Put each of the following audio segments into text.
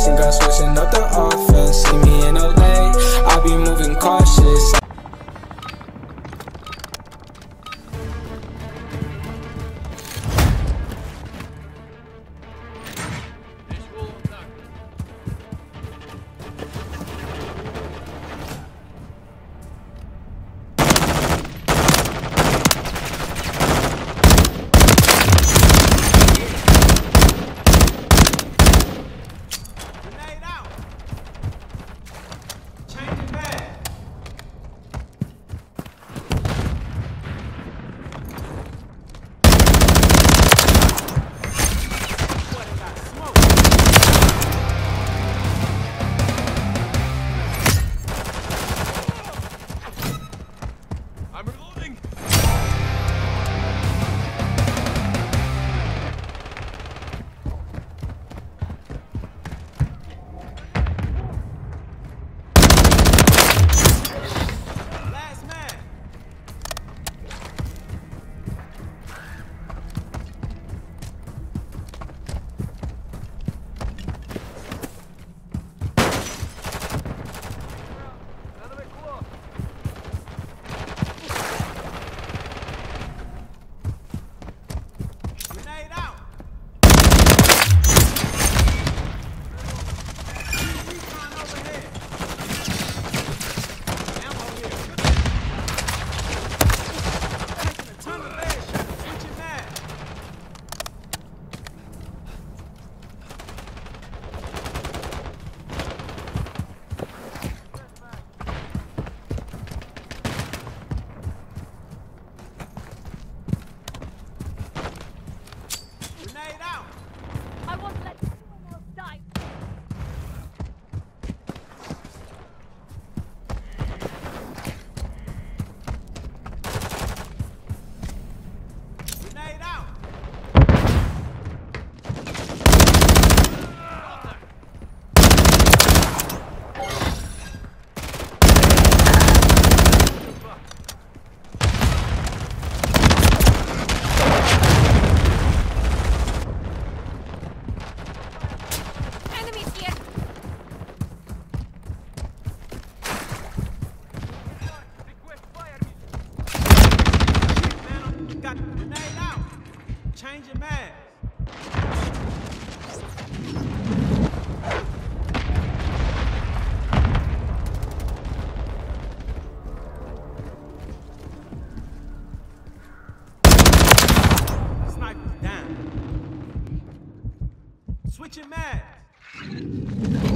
switching, got switching up changing minds. Switching mags.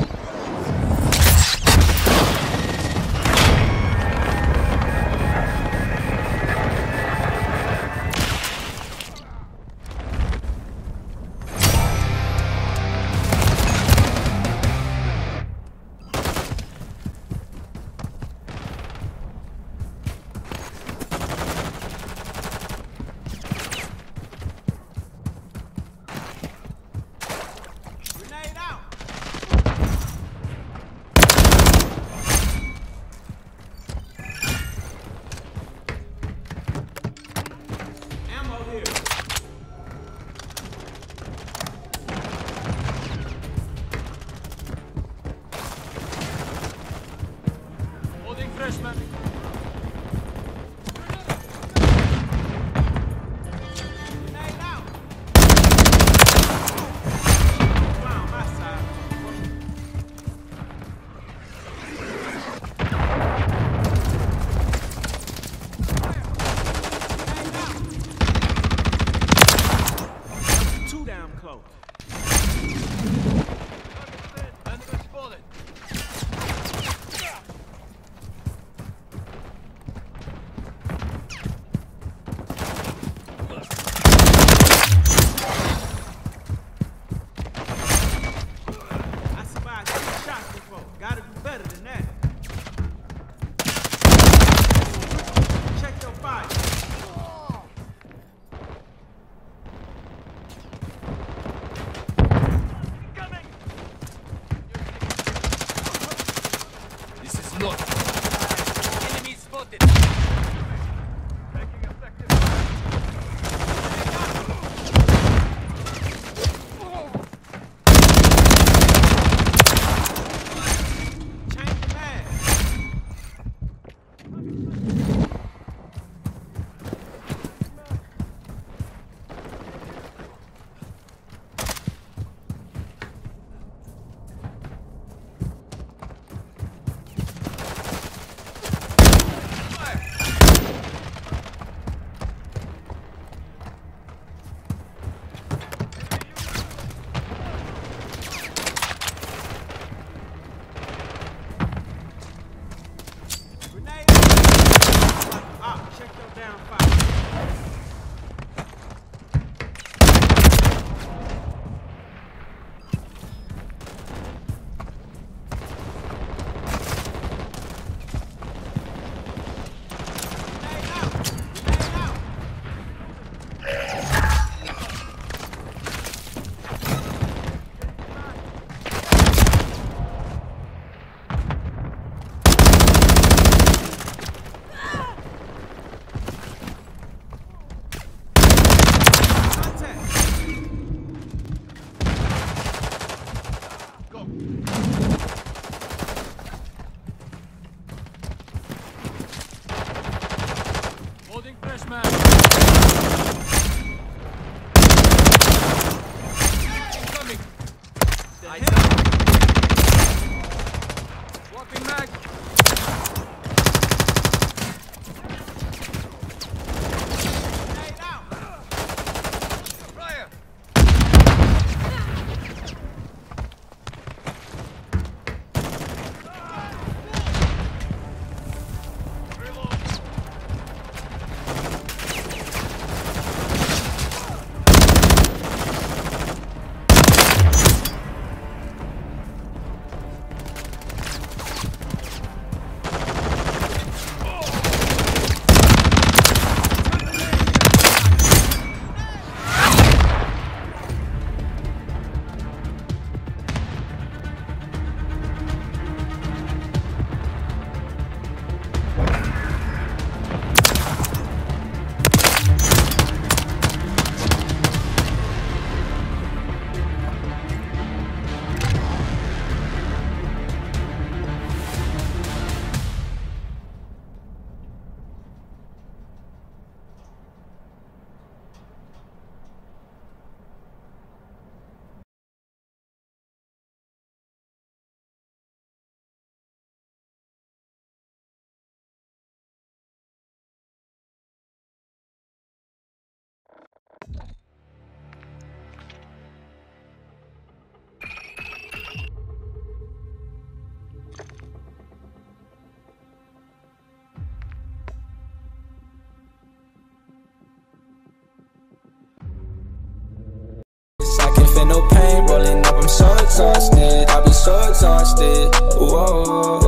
Too damn close. Exhausted. I'll be so exhausted. Whoa.